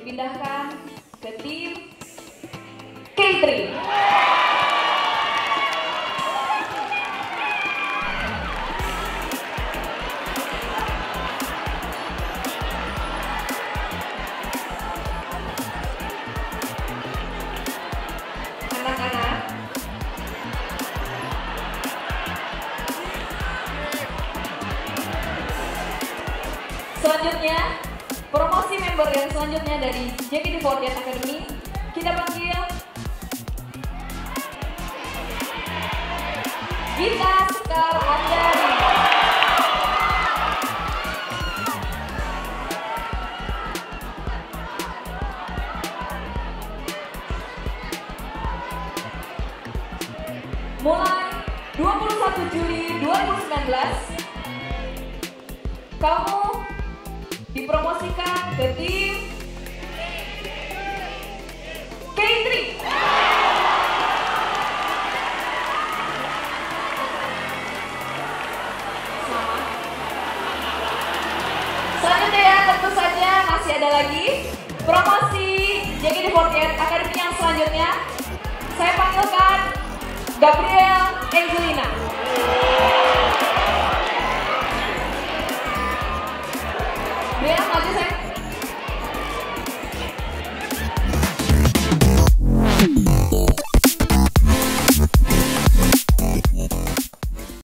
dipindahkan ke tim K3. Selanjutnya, member yang selanjutnya dari JKT48 Academy, kita panggil Gita Sekar Andari. Mulai 21 Juli 2019, kamu dipromosikan ke tim K3. Selamat. Selanjutnya ya, tentu saja masih ada lagi promosi JKT48 Academy yang selanjutnya. Saya panggilkan Gabriel Angelina. Bé ngồi.